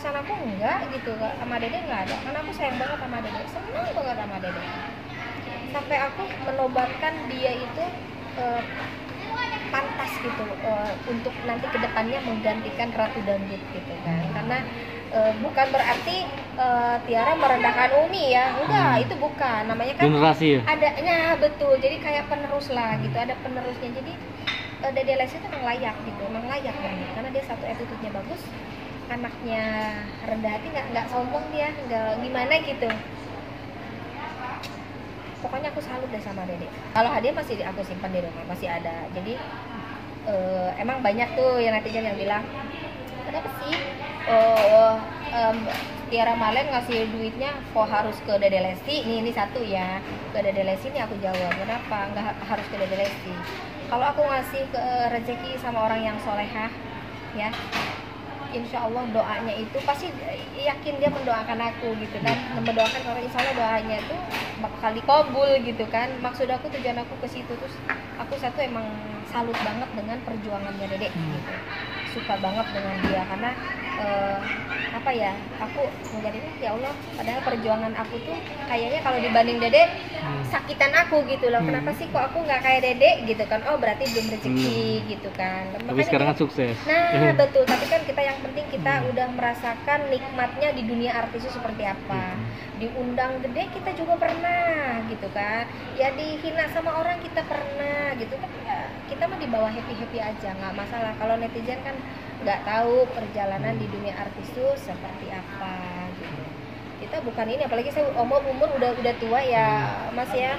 gitu Kak. sama dede nggak ada. Karena aku sayang banget sama dede. Senang banget sama dede. Sampai aku menobatkan dia itu eh, pantas gitu eh, untuk nanti ke depannya menggantikan ratu dangdut gitu kan. Karena eh, bukan berarti eh, Tiara merendahkan Umi ya. Enggak Hmm. itu bukan. Namanya kan generasi ya? adanya betul. Jadi kayak penerus lah gitu ada penerusnya. Jadi uh, Dede Lesti itu emang layak gitu emang layak banget. Karena dia satu attitude-nya bagus anaknya rendah hati nggak nggak sombong dia nggak gimana gitu. Pokoknya aku salut deh sama Dede. Kalau hadiah masih aku simpan di rumah masih ada. Jadi eh, emang banyak tuh yang netizen yang bilang kenapa sih oh, em, Tiara Malen ngasih duitnya kok harus ke Dede Lesti? Nih ini satu ya. Ke Dede Lesti ini aku jawab. Kenapa? Nggak ha- harus ke Dede Lesti. Kalau aku ngasih ke rezeki sama orang yang solehah ya insya Allah doanya itu pasti yakin dia mendoakan aku gitu kan. Mendoakan orang insya Allah doanya itu bakal dikabul gitu kan. Maksud aku tujuan aku ke situ terus aku satu emang salut banget dengan perjuangannya Dede Hmm. gitu. Suka banget dengan dia karena eh, apa ya aku menjadinya ya Allah padahal perjuangan aku tuh kayaknya kalau dibanding Dede Hmm. sakitan aku gitu loh Hmm. kenapa sih kok aku nggak kayak Dede gitu kan oh berarti belum rezeki gitu kan tapi Makanya sekarang kan sukses Nah betul, tapi kan kita yang penting kita Hmm. udah merasakan nikmatnya di dunia artis itu seperti apa. Diundang gede kita juga pernah gitu kan. Ya dihina sama orang kita pernah gitu kan. Ya, kita mah di bawah happy happy aja nggak masalah. Kalau netizen kan nggak tahu perjalanan di dunia artis itu seperti apa gitu. Kita bukan ini, apalagi saya umur umur udah udah tua ya mas ya.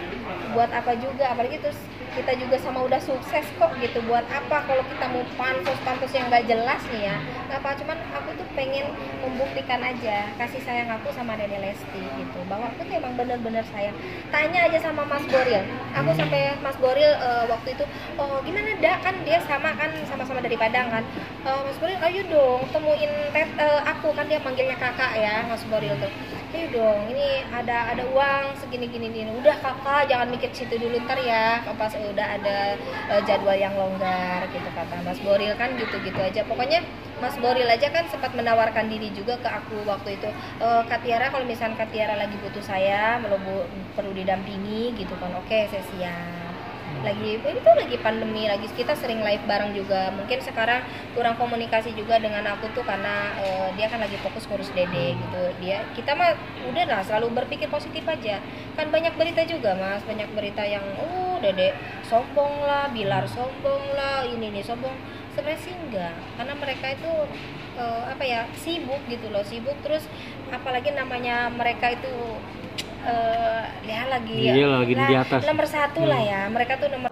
Buat apa juga, apalagi terus kita juga sama udah sukses kok gitu. Buat apa kalau kita mau pansos pansos yang nggak jelas nih ya? Nggak apa cuman aku tuh pengen membuktikan aja kasih sayang aku sama Dede Lesti gitu. Bahwa aku tuh emang bener-bener sayang. Tanya aja sama Mas Boril. Aku sampai Mas Boril eh, waktu itu oh gimana dak? Kan dia sama kan sama-sama dari Padang kan? "Eh, Mas Boril ayo dong temuin tet, eh, aku. Kan dia manggilnya kakak ya Mas Boril tuh ayo dong ini ada ada uang segini gini gini. Udah kakak jangan mikir situ dulu ntar ya. Pas udah ada eh, jadwal yang longgar gitu kata Mas Boril. Kan gitu gitu aja. Pokoknya Mas Boril aja kan sempat menawarkan diri juga ke aku waktu itu. E, Kak Tiara kalau misalnya Kak Tiara lagi butuh saya melobo- perlu didampingi gitu kan. Oke saya siap lagi itu lagi pandemi lagi kita sering live bareng juga. Mungkin sekarang kurang komunikasi juga dengan aku tuh karena eh, dia kan lagi fokus ngurus dede gitu. Dia kita mah udah lah selalu berpikir positif aja. Kan banyak berita juga mas. Banyak berita yang oh dede sombong lah bilar sombong lah ini nih sombong. Sebenarnya sih enggak. Karena mereka itu eh, apa ya sibuk gitu loh sibuk. Terus apalagi namanya mereka itu eh ya lagi Iya, lagi di atas. nomor satu lah Hmm. ya mereka tuh nomor